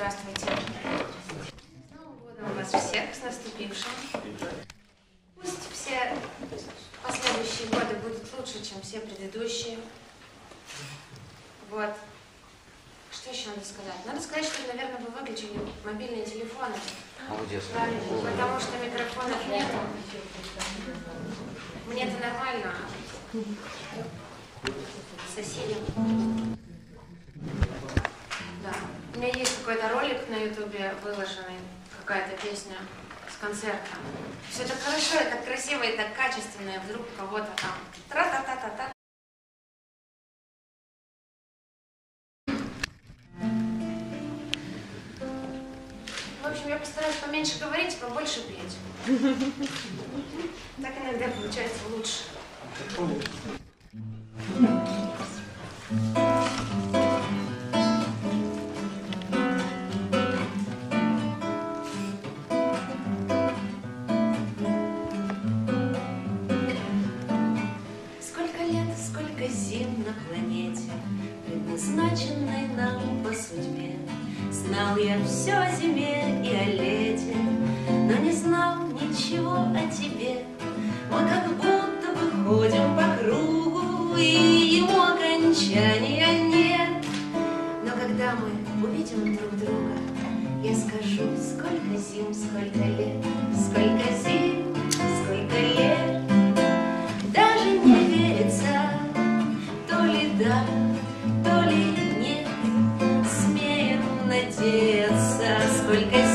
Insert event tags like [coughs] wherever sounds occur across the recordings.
Здравствуйте. С Новым годом вас всех, с наступившим. Пусть все последующие годы будут лучше, чем все предыдущие. Вот. Что еще надо сказать? Надо сказать, что, наверное, вы выключили мобильные телефоны. Молодец. Правильно, потому что микрофонов нету. Мне это нормально. Концерта. Все так хорошо, и так красиво, и так качественно, и вдруг кого-то там тра-та-та-та-та. В общем, я постараюсь поменьше говорить, побольше петь. Так иногда получается лучше. Знал я все о зиме и о лете, Но не знал ничего о тебе. Мы как будто бы ходим по кругу, И ему окончания нет. Но когда мы увидим друг друга, Я скажу, сколько зим, сколько лет, Сколько зим, сколько лет. Надеяться, сколько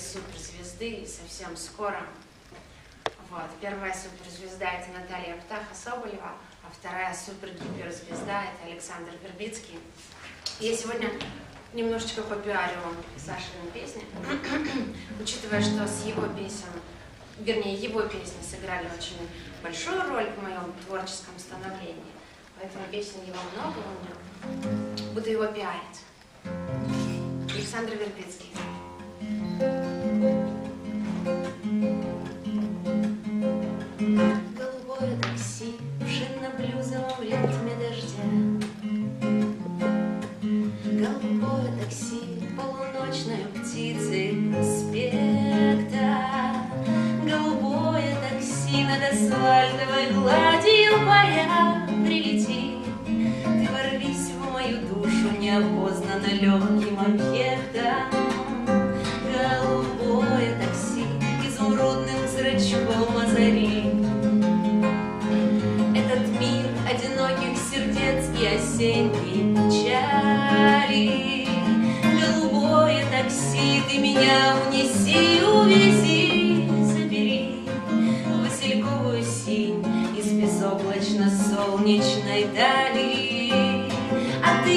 суперзвезды совсем скоро. Вот. Первая суперзвезда это Наталья Птаха Соболева, а вторая супер-гиперзвезда это Александр Вербицкий. Я сегодня немножечко попиарю вам Сашины песни, [coughs] учитывая, что с его песен, вернее, его песни сыграли очень большую роль в моем творческом становлении. Поэтому песен его много у меня. Буду его пиарить. Александр Вербицкий.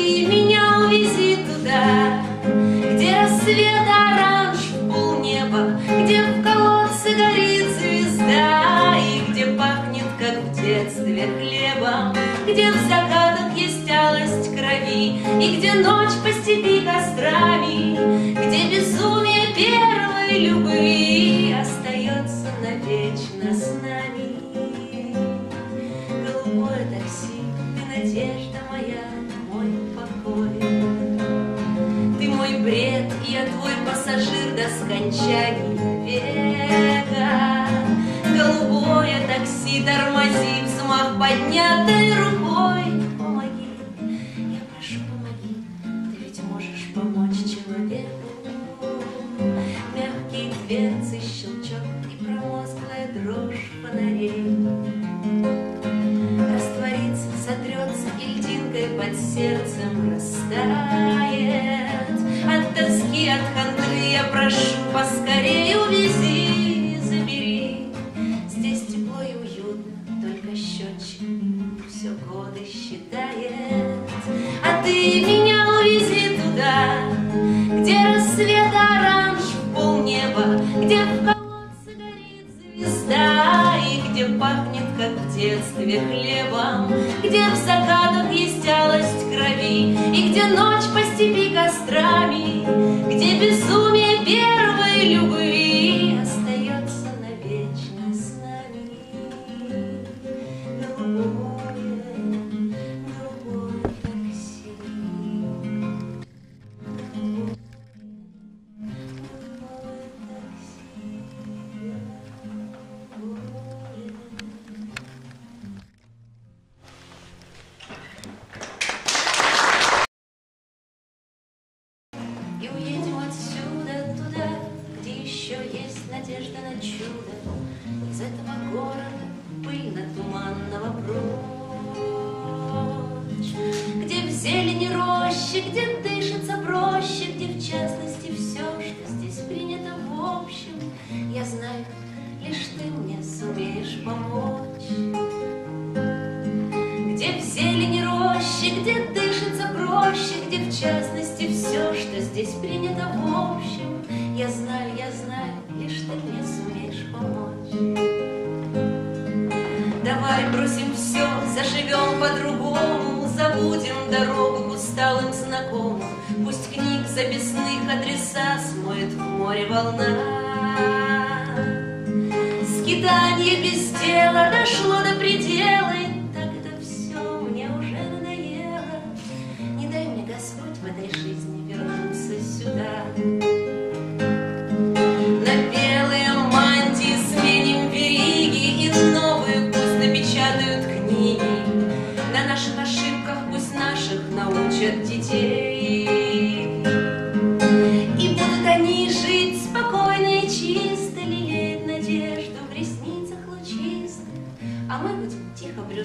ты меня увези туда, где рассвет оранж в полнеба, где в колодце горит звезда, и где пахнет, как в детстве, хлебом, где в закатах есть алость крови, и где ночь шаги века. Голубое такси тормозит, взмах поднятый.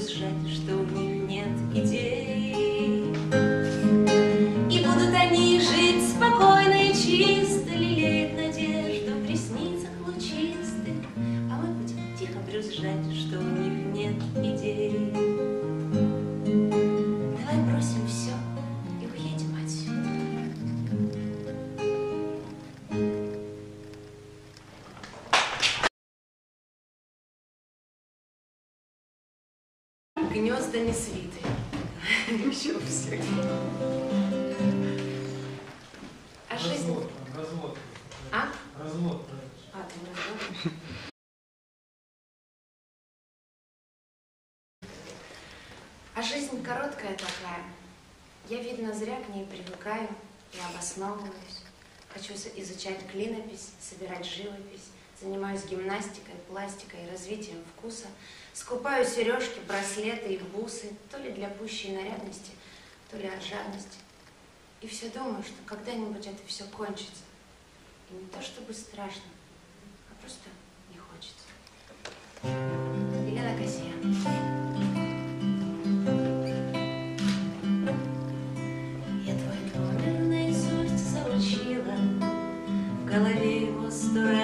услышать, что мы основываюсь. Хочу изучать клинопись, собирать живопись, занимаюсь гимнастикой, пластикой, развитием вкуса, скупаю сережки, браслеты и бусы, то ли для пущей нарядности, то ли от жадности. И все думаю, что когда-нибудь это все кончится. И не то чтобы страшно, а просто не хочется.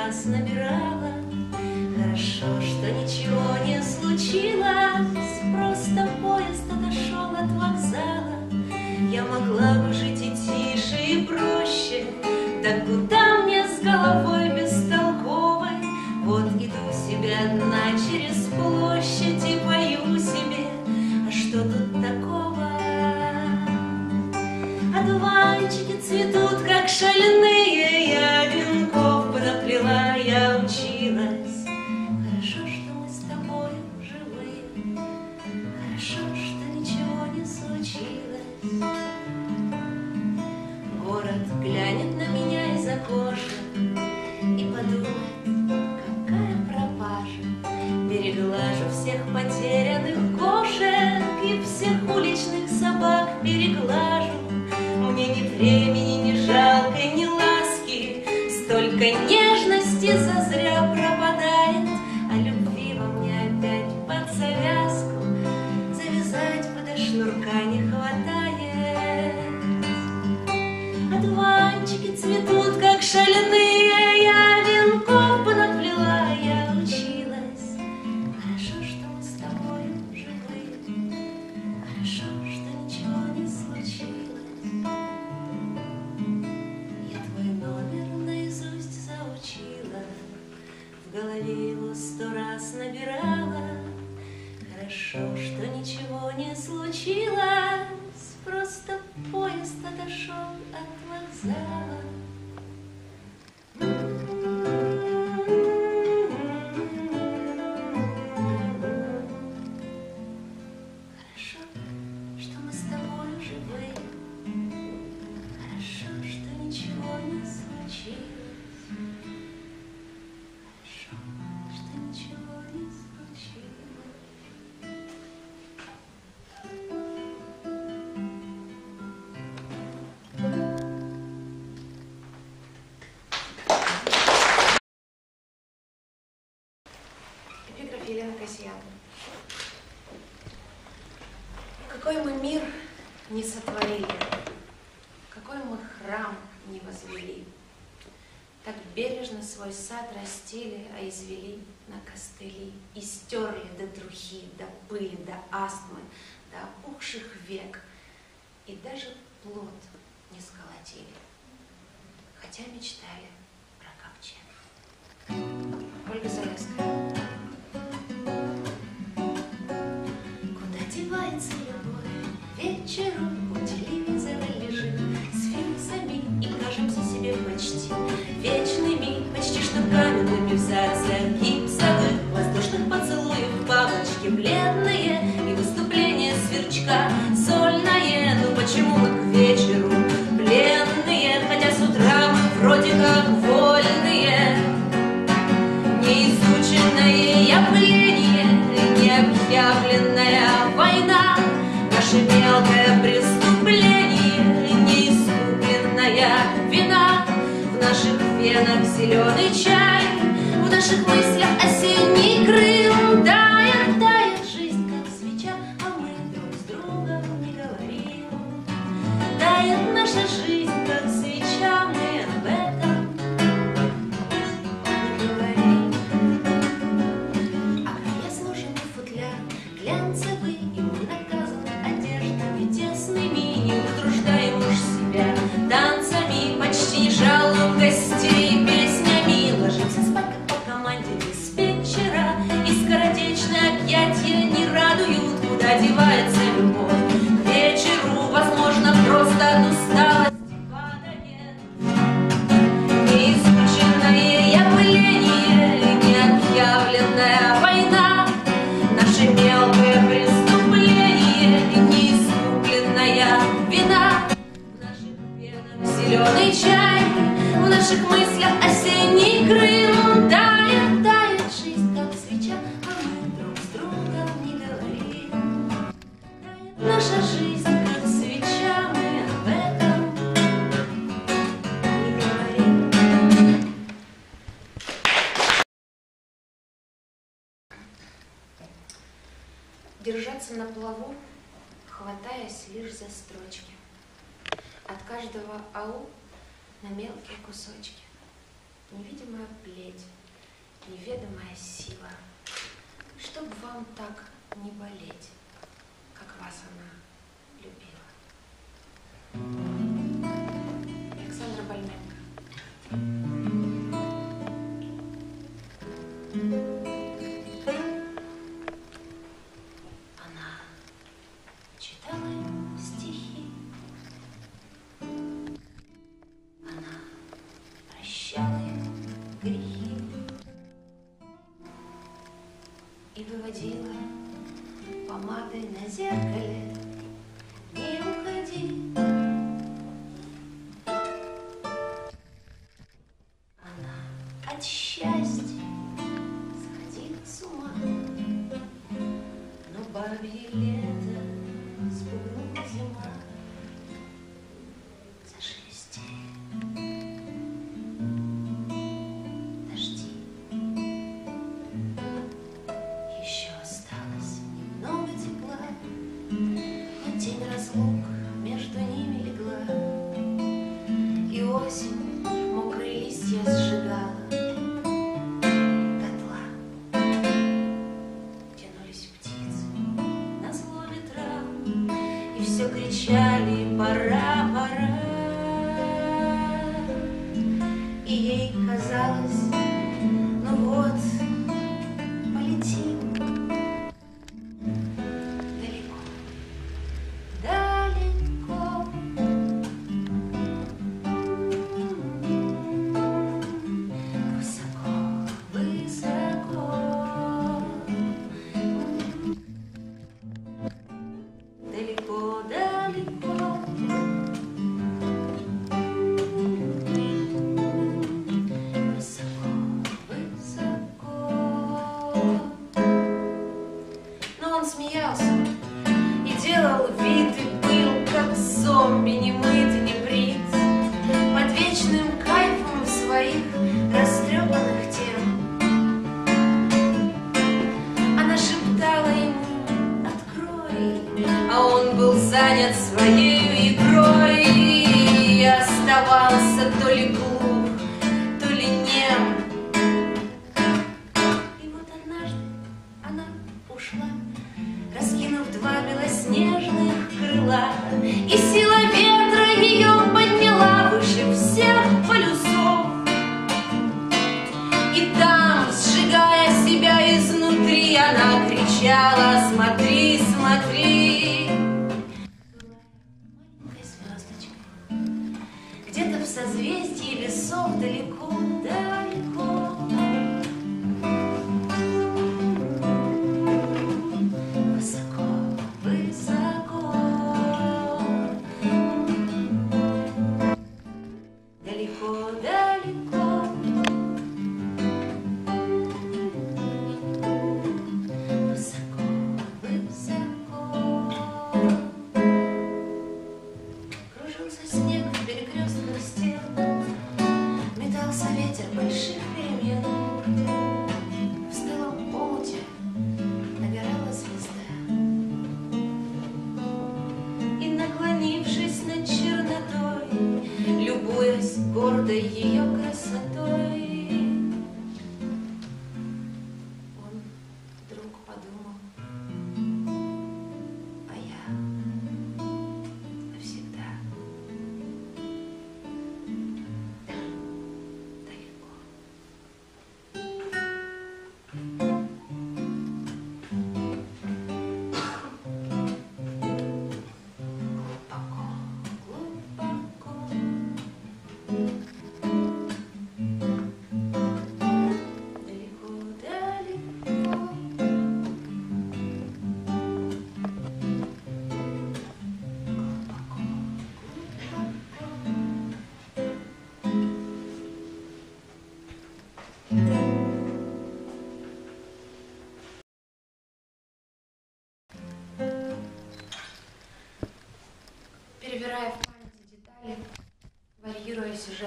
нас набирала. россиян. Какой мы мир не сотворили, какой мы храм не возвели, так бережно свой сад растили, а извели на костыли, и стерли до трухи, до пыли, до астмы, до опухших век, и даже плод не сколотили, хотя мечтали –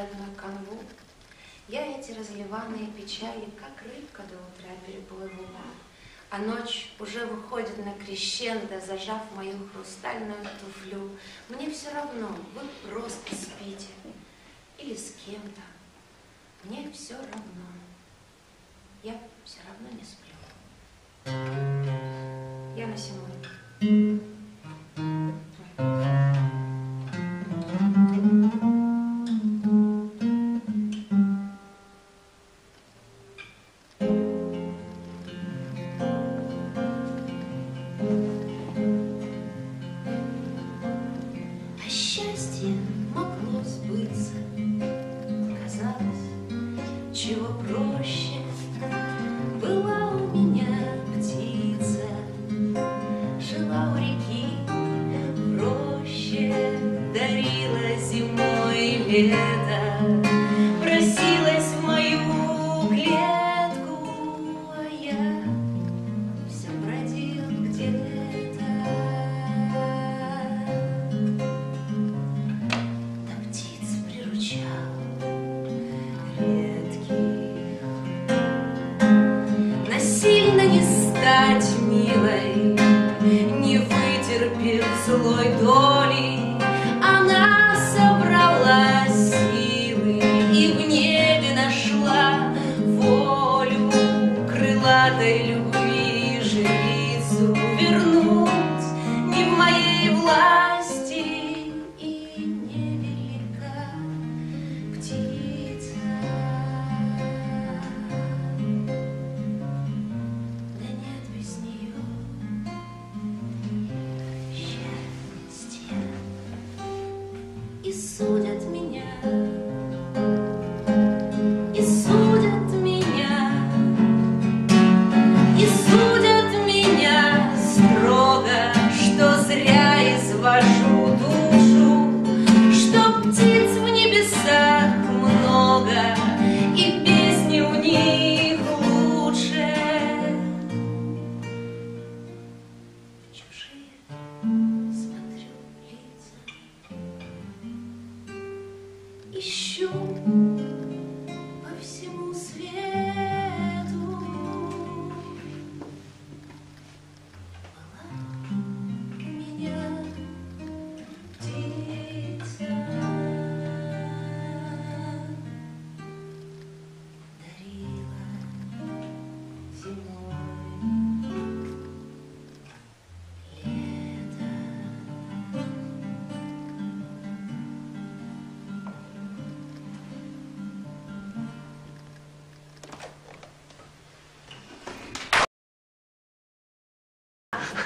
уже канву. Я эти разливанные печали, как рыбка до утра переплывала, а ночь уже выходит на крещендо, зажав мою хрустальную туфлю. Мне все равно, вы просто спите или с кем-то. Мне все равно. Я все равно не сплю. Я на Симонова.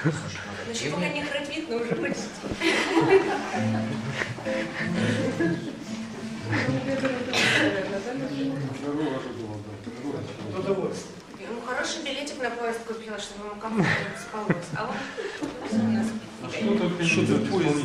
Значит, пока не храпит, но уже почти. Ну, хороший билетик на поезд купила, чтобы ему комфортно спалось. А вот... Что-то поезд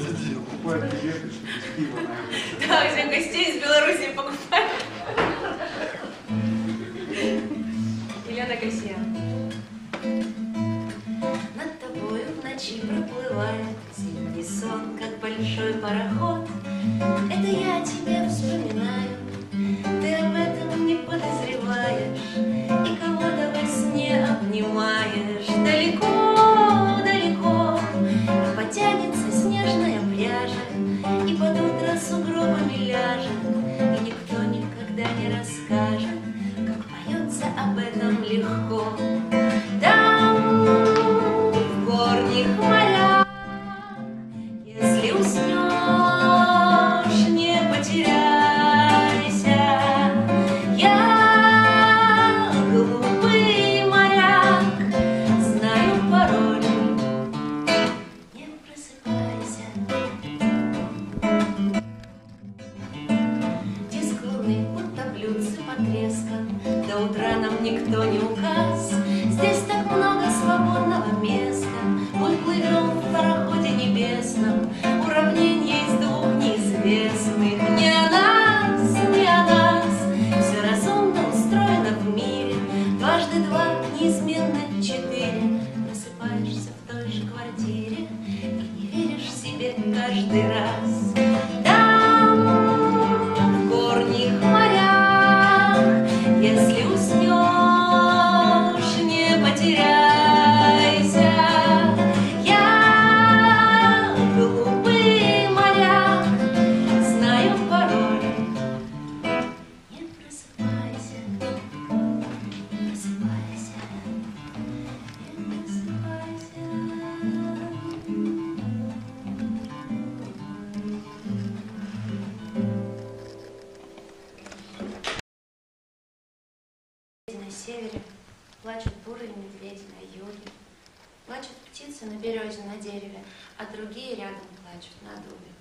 вьются на березе, на дереве, а другие рядом плачут на дубе.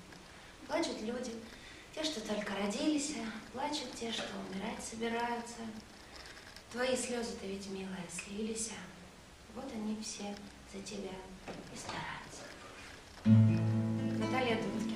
Плачут люди, те, что только родились, плачут те, что умирать собираются. Твои слезы-то ведь, милая, слились, вот они все за тебя и стараются. Наталья Дудкина.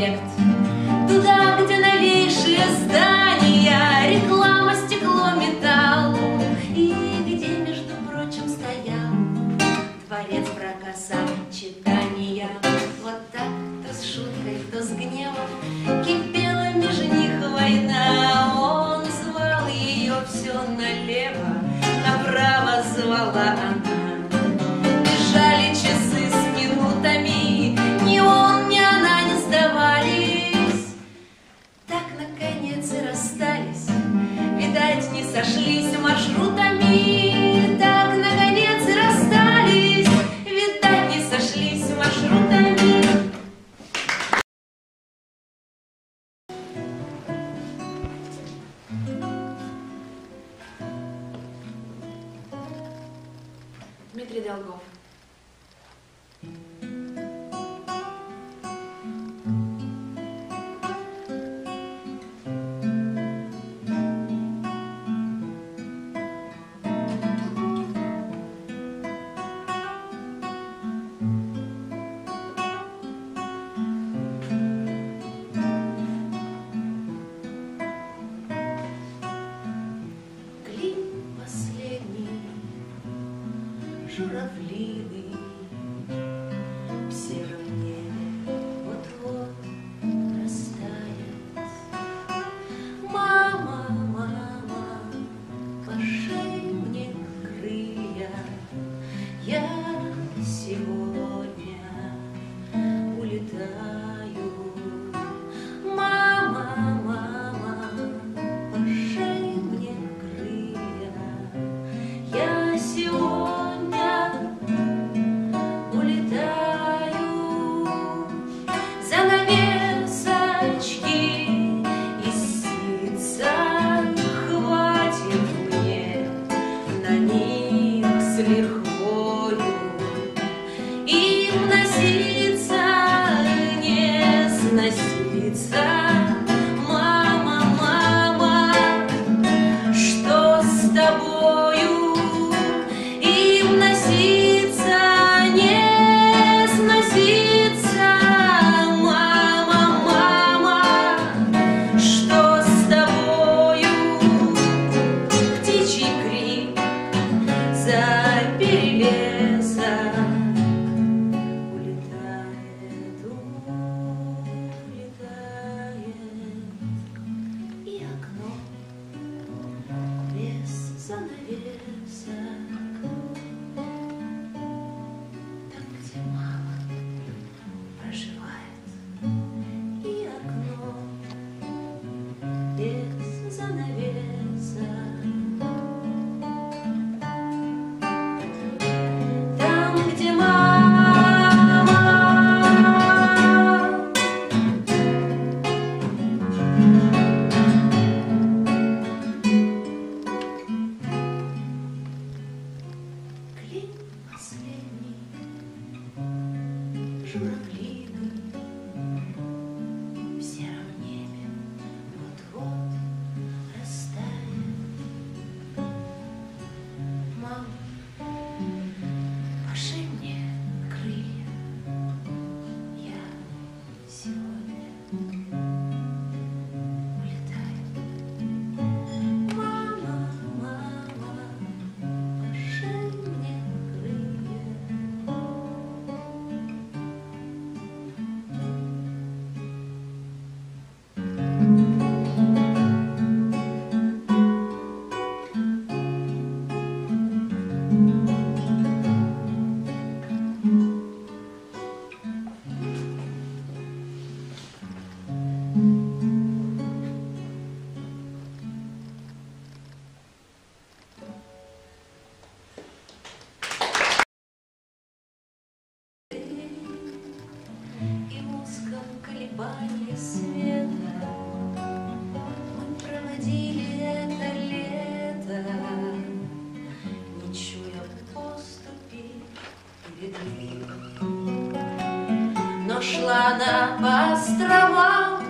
Проспект Она по островам,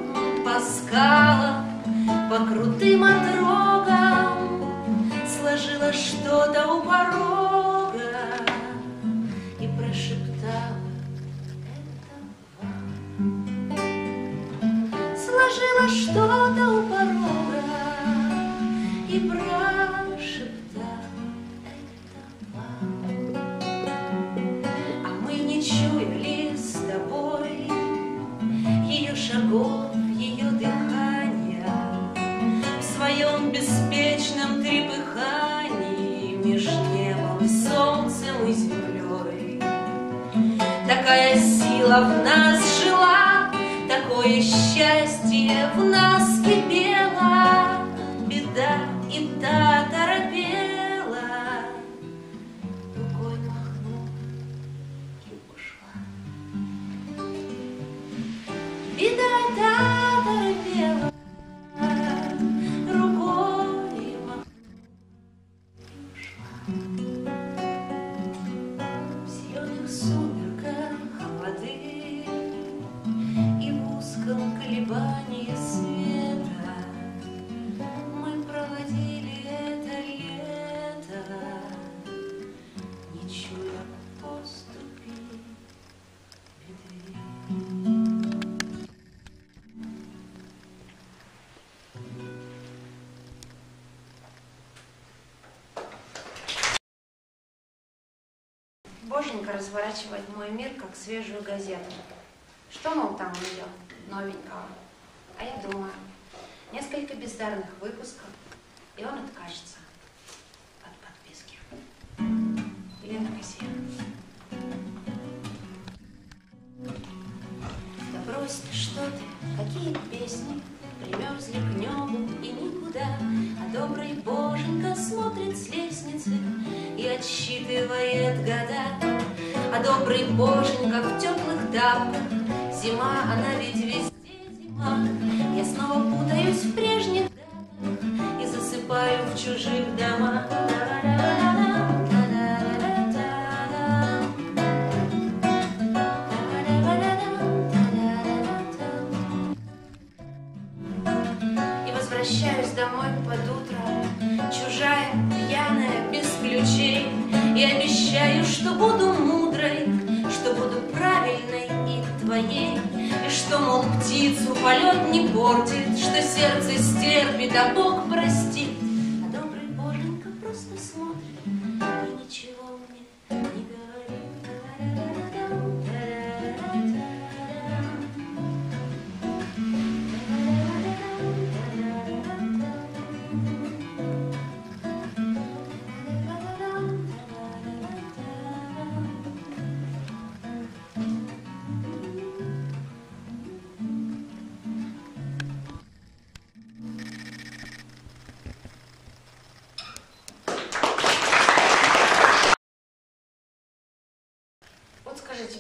по скалам, По крутым отрогам, Сложила что-то у порога в нас жила, такое счастье в нас Боженька разворачивает мой мир, как свежую газету. Что, мол, там у нее новенького? А я думаю, несколько бездарных выпусков, и он откажется от подписки. Лена Кассиан. Да брось ты, что ты, какие песни, Примерзли к небу и никуда, А добрый Боженька смотрит с лестницы И отсчитывает года. А добрый Боженька в теплых тапках, Зима, она ведь везде зима. Я снова путаюсь в прежних датах И засыпаю в чужих домах. Возвращаюсь домой под утро, Чужая, пьяная, без ключей, И обещаю, что буду мудрой, Что буду правильной и твоей, И что, мол, птицу полет не портит, Что сердце стерпит, а Бог простит.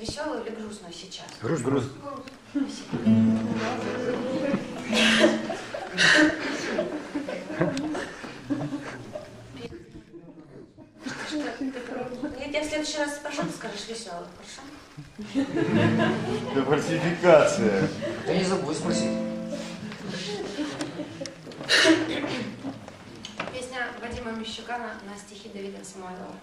Веселую или грустную сейчас? Груз, груз. Я тебя в следующий раз спрошу, ты скажешь веселых, хорошо? Это фальсификация. Ты не забудь спросить. Песня Вадима Мещукана на стихи Давида Самойлова.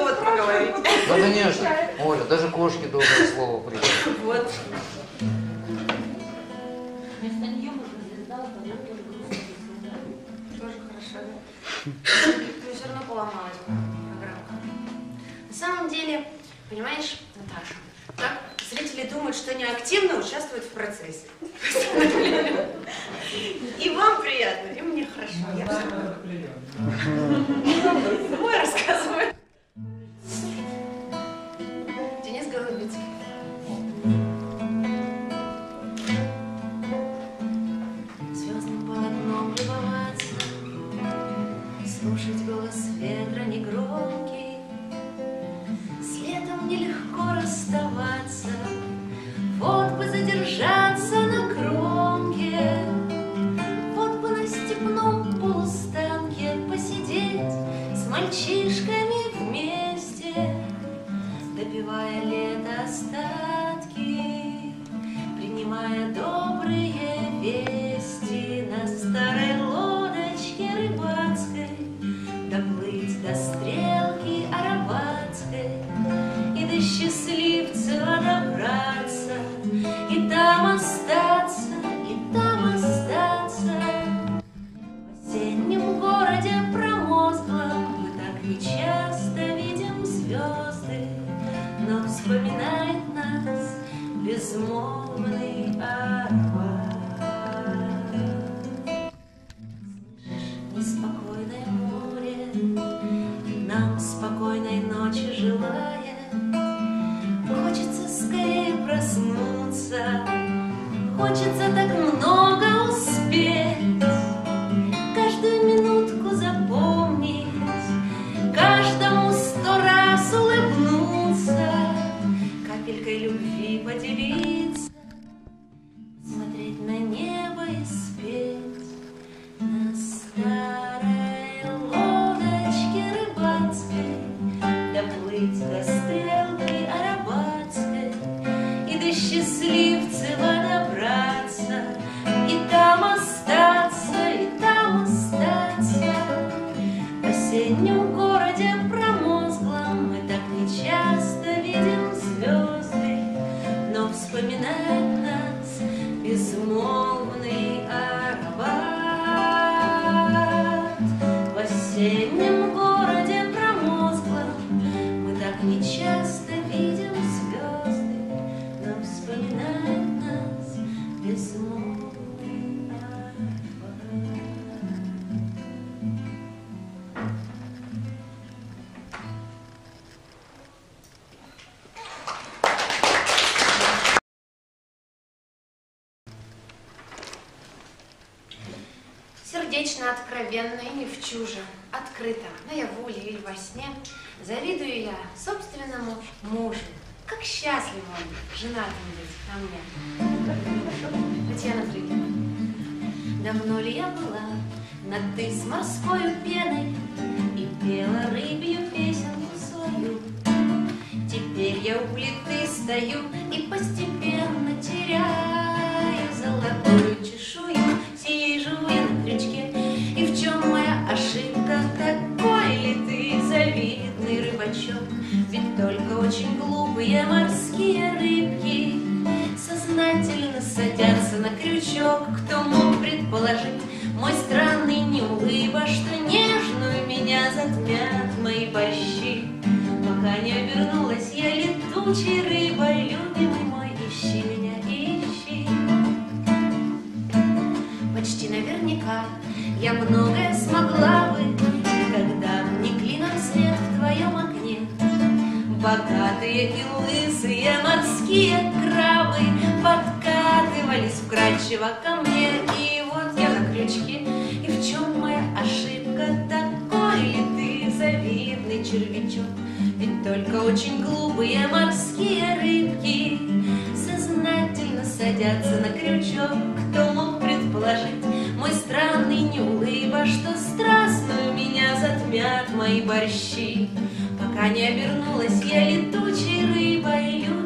Повод поговорить. Да, конечно. Оля, даже кошки доброе слово придет. Вот. Вместо нее можно звезда, тоже грустно. Тоже хорошо, да? [laughs] Но все равно поломалась программка. На самом деле, Понимаешь, Наташа, так зрители думают, что они активно участвуют в процессе. И вам приятно, и мне хорошо. Я Мой [laughs] рассказываю. Неспокойное море Нам спокойной ночи желает Хочется скорее проснуться Хочется так много Татьяна Фригина. Давно ли я была на «ты» с морской пеной И пела рыбью песенку свою? Теперь я у плиты стою И постепенно теряю золотую чешую Сижу я на крючке, и в чем моя ошибка? Такой ли ты завидный рыбачок? Ведь только очень глупые морские рыбки на крючок Кто мог предположить мой странный неулыба Что нежную меня затмят мои борщи. Пока не обернулась я летучей рыбой Любимый мой, ищи меня, ищи. Почти наверняка я многое смогла бы Когда не клином свет в твоем окне Богатые и лысые морские крабы Подкатывались вкрадчиво ко мне И вот я на крючке И в чем моя ошибка? Такой ли ты завидный червячок? Ведь только очень глупые морские рыбки Сознательно садятся на крючок Кто мог предположить мой странный неулыба Что страстную меня затмят мои борщи Пока не обернулась я летучей рыбой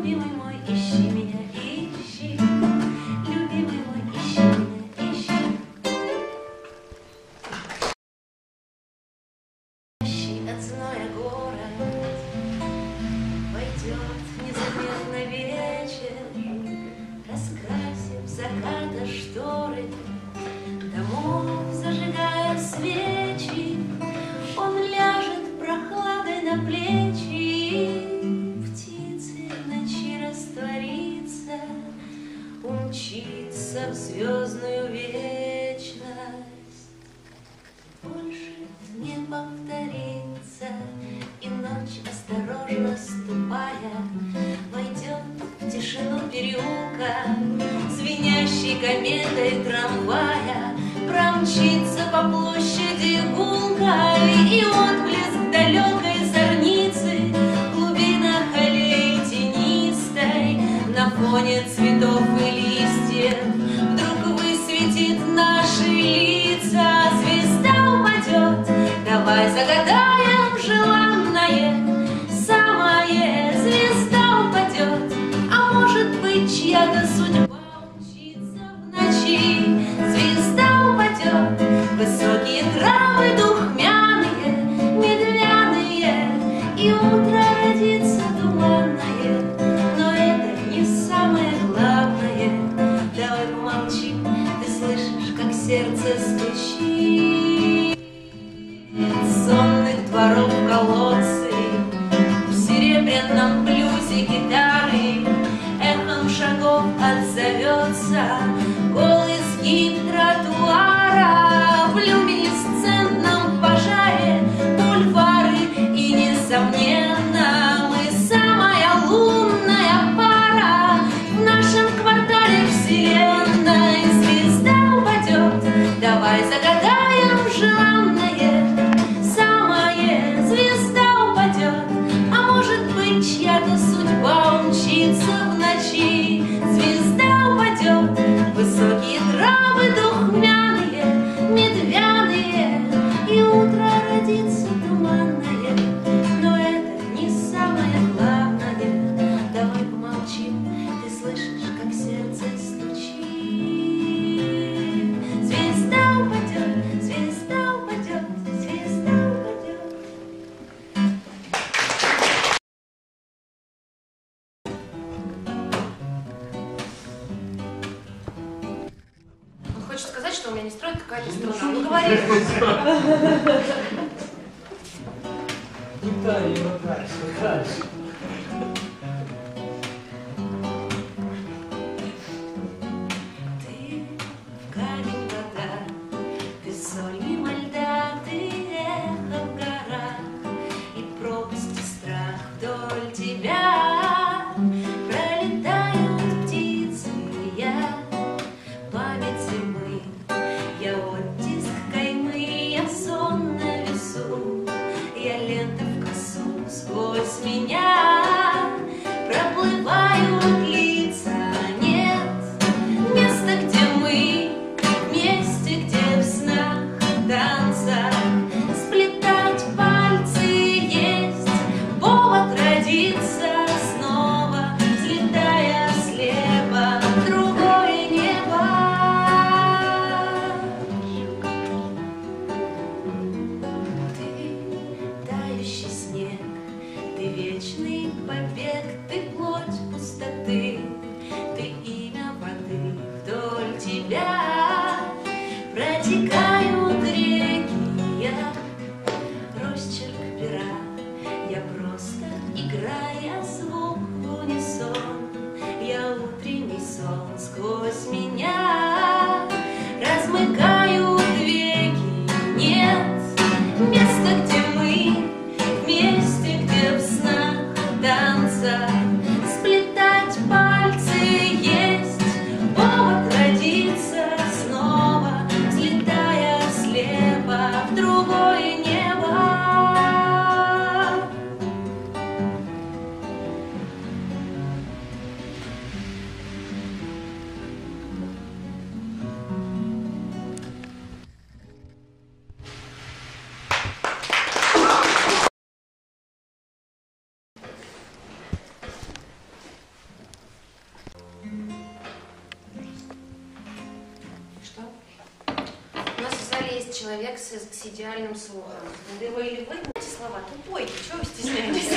идеальным слухом. Да или вы знаете слова, то чего вы стесняетесь?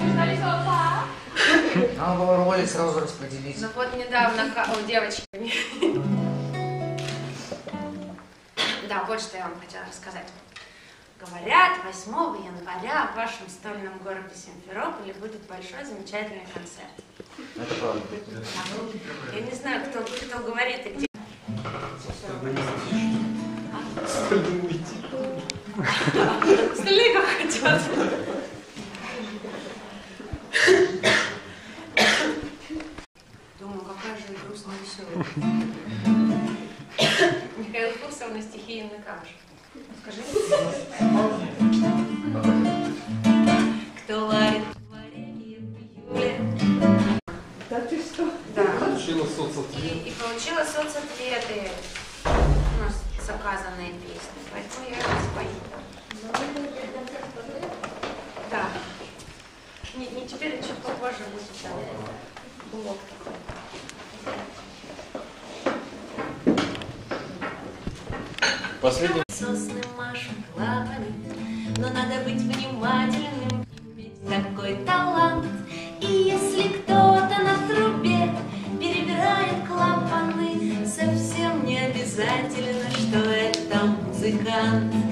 Ждали а? слова? Надо было роли сразу распределить. Ну вот недавно девочки... [laughs] Да, вот что я вам хотела рассказать. Говорят, 8 января в вашем стольном городе Симферополе будет большой замечательный концерт. Это правда. Я не знаю, кто, кто говорит и где остальным уйти. Остальные как хотят. Думаю, какая же грустная все. Михаил Фурсов на стихи и на камыш. Скажи. Кто варит варенье в июле? Да ты что? Да. Получила соцответы. И, и получила соцответы заказанные песни, поэтому я их спою. Да. Не, не теперь, а чуть попозже будет там блок такой. Последний. сосны машут лапами, но надо быть внимательным, иметь такой талант. И если кто-то обязательно, что это музыкант.